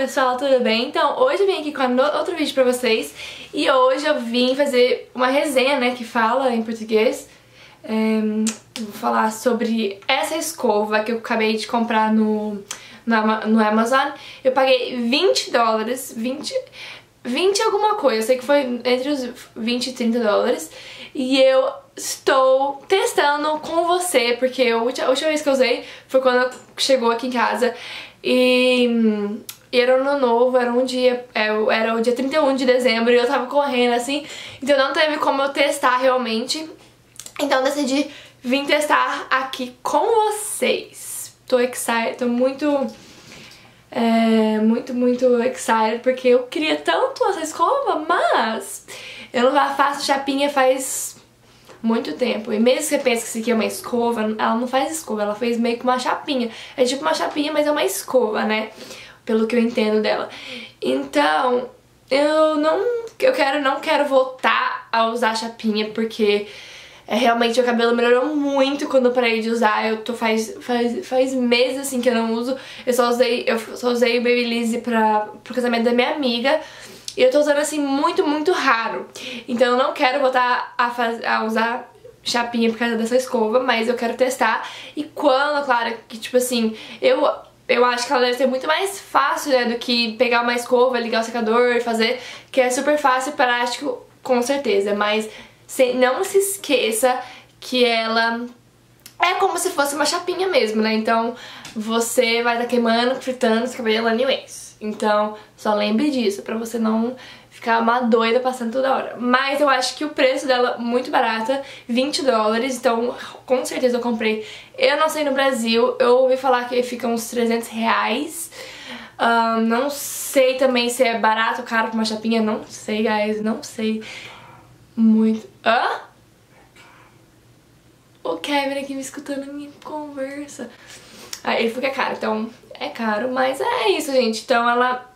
pessoal, tudo bem? Então, hoje eu vim aqui com outro vídeo pra vocês e hoje eu vim fazer uma resenha, né, que fala em português. É, vou falar sobre essa escova que eu acabei de comprar no, no, Amazon. Eu paguei 20 dólares, 20, 20 alguma coisa, eu sei que foi entre os 20 e 30 dólares. E eu estou testando com você, porque a última vez que eu usei foi quando chegou aqui em casa. E, e era ano novo, era um dia, é, era o dia 31 de dezembro e eu tava correndo assim, então não teve como eu testar realmente. Então decidi vir testar aqui com vocês. Tô excited, tô muito, é, muito, muito excited porque eu queria tanto essa escova, mas eu não faço chapinha faz muito tempo. E mesmo que você pense que isso aqui é uma escova, ela não faz escova, ela fez meio que uma chapinha. É tipo uma chapinha, mas é uma escova, né? Pelo que eu entendo dela. Então, eu não... Eu quero, não quero voltar a usar chapinha, porque... É, realmente o cabelo melhorou muito quando eu parei de usar. Eu tô faz, faz, faz meses assim que eu não uso. Eu só usei, eu só usei o Babyliss para pro casamento da minha amiga. E eu tô usando assim muito, muito raro. Então eu não quero voltar a, faz, a usar chapinha por causa dessa escova, mas eu quero testar. E quando, claro, que tipo assim, eu eu acho que ela deve ser muito mais fácil, né, do que pegar uma escova, ligar o secador e fazer, que é super fácil e prático, com certeza, mas não se esqueça que ela é como se fosse uma chapinha mesmo, né, então você vai estar tá queimando, fritando esse cabelo anyways. Então, só lembre disso, pra você não ficar uma doida passando toda hora. Mas eu acho que o preço dela muito barata, 20 dólares, então com certeza eu comprei. Eu não sei no Brasil, eu ouvi falar que fica uns 300 reais. Um, não sei também se é barato ou caro pra uma chapinha, não sei, guys, não sei muito. Hã? O Kevin aqui me escutando a minha conversa. Ah, ele falou que é caro, então é caro, mas é isso, gente. Então ela,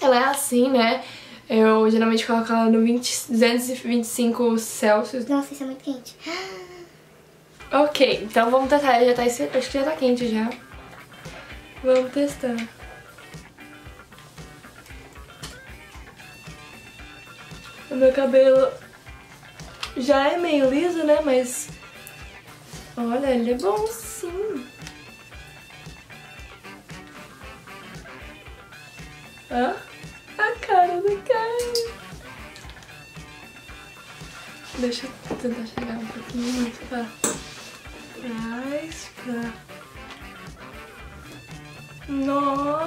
ela é assim, né? Eu geralmente coloco ela no 20, 225 Celsius. Nossa, isso é muito quente. Ok, então vamos testar. Já tá, acho que já tá quente já. Vamos testar. O meu cabelo já é meio liso, né? Mas olha, ele é bom sim. Hã? A cara do cara. Deixa eu tentar chegar um pouquinho mais pra trás, pra... Nossa!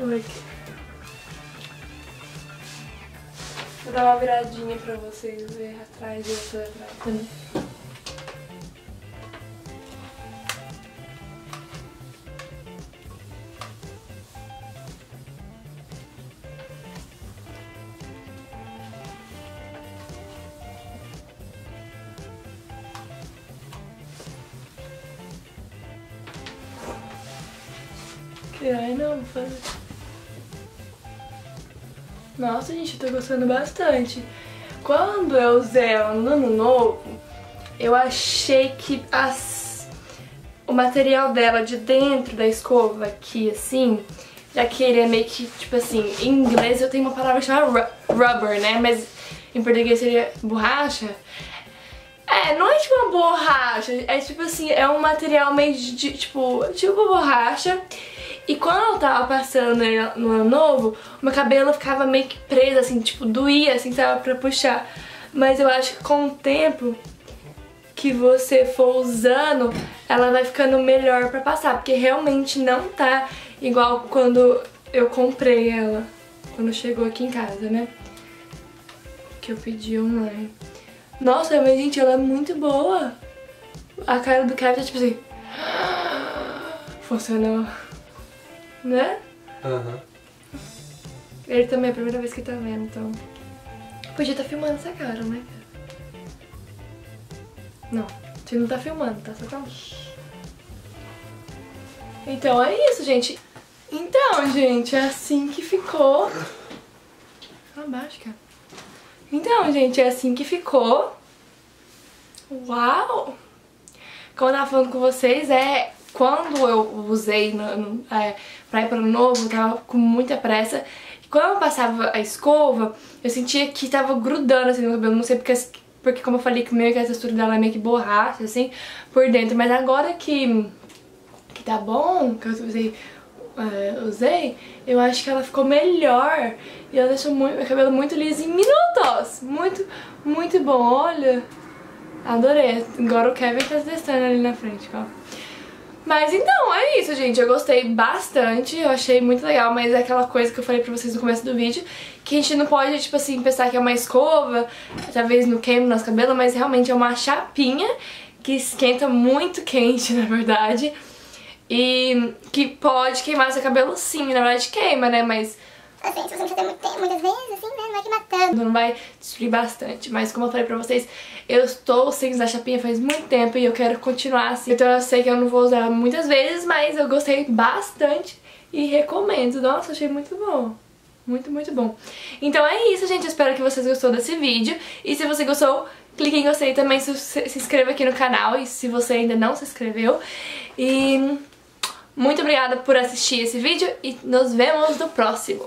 Oi. Vou dar uma viradinha pra vocês verem atrás e tô atrás também. Ai, não, fazer. Nossa, gente, eu tô gostando bastante. Quando eu usei ela no ano novo, eu achei que as... o material dela de dentro da escova aqui, assim, já que ele é meio que, tipo assim, em inglês eu tenho uma palavra chamada rubber, né? Mas em português seria borracha. É, não é tipo uma borracha, é tipo assim, é um material meio de, tipo, tipo borracha. E quando eu tava passando no ano novo, meu cabelo ficava meio que preso, assim, tipo, doía, assim, tava pra puxar. Mas eu acho que com o tempo que você for usando, ela vai ficando melhor pra passar. Porque realmente não tá igual quando eu comprei ela, quando chegou aqui em casa, né? Que eu pedi online. Nossa, mas gente, ela é muito boa. A cara do Kevin tá tipo assim... Funcionou. Né? Aham. Uhum. Ele também é a primeira vez que tá vendo, então... Podia estar tá filmando essa cara, né? Não, você não tá filmando, tá? Só tá... Então é isso, gente. Então, gente, é assim que ficou. Fala baixo, cara. Então, gente, é assim que ficou. Uau! Como eu tava falando com vocês, é quando eu usei é, pra ir para o novo, eu tava com muita pressa. E quando eu passava a escova, eu sentia que tava grudando assim no cabelo. Não sei porque, porque como eu falei, que meio que a textura dela é meio que borracha, assim, por dentro. Mas agora que, que tá bom, que eu usei é, usei, eu acho que ela ficou melhor. E ela deixou muito, meu cabelo muito liso em minutos. Muito, muito bom. Olha, adorei. Agora o Kevin tá testando ali na frente, ó. Mas então, é isso, gente. Eu gostei bastante, eu achei muito legal, mas é aquela coisa que eu falei pra vocês no começo do vídeo, que a gente não pode, tipo assim, pensar que é uma escova, talvez no queime no nosso cabelo, mas realmente é uma chapinha que esquenta muito quente, na verdade. E que pode queimar seu cabelo sim, na verdade queima, né? Mas assim, se você não fazer muito, muitas vezes, assim, né, não vai queimar tanto. Não vai destruir bastante, mas como eu falei pra vocês, eu estou sem usar chapinha faz muito tempo e eu quero continuar assim. Então eu sei que eu não vou usar muitas vezes, mas eu gostei bastante e recomendo. Nossa, achei muito bom. Muito, muito bom. Então é isso, gente. Eu espero que vocês gostou desse vídeo. E se você gostou, clique em gostei também, se, se inscreva aqui no canal. E se você ainda não se inscreveu. E muito obrigada por assistir esse vídeo e nos vemos no próximo.